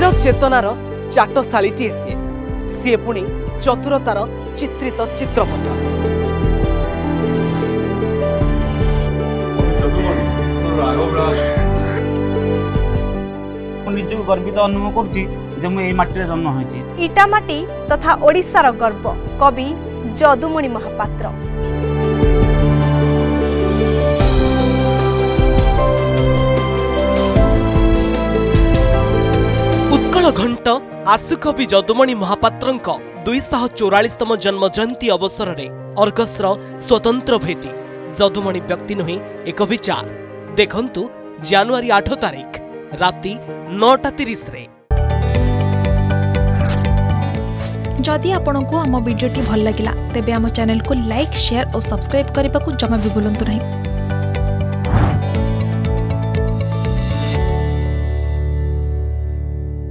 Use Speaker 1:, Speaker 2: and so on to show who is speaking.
Speaker 1: ଧୀର ଚେତନାର ଚାଟଶାଳୀଟିଏ ସିଏ ସିଏ ପୁଣି ଚତୁରତାର ଚିତ୍ରିତ ଚିତ୍ରପଟ
Speaker 2: ନିଜକୁ ଗର୍ବିତ ଅନୁଭବ କରୁଛି যে মু এই মাটিতে জন্ম হয়েছি
Speaker 3: ইটামাটি তথা ওড়িশার গর্ব কবি যদুমণি মহাপাত্র
Speaker 1: घंट आशुकवि जदुमणि महापात्र दुईश चौरालीसम जन्म जयंती अवसर में अर्गस्र स्वतंत्र भेटी जदुमणी व्यक्ति नुहे एक विचार देखु जानुरि आठ तारीख राति नौटा तीस
Speaker 4: जदि आपण आम भिडी भल लगा तेब चेल को लाइक सेयार और सब्सक्राइब करने को जमा भी बुलां नहीं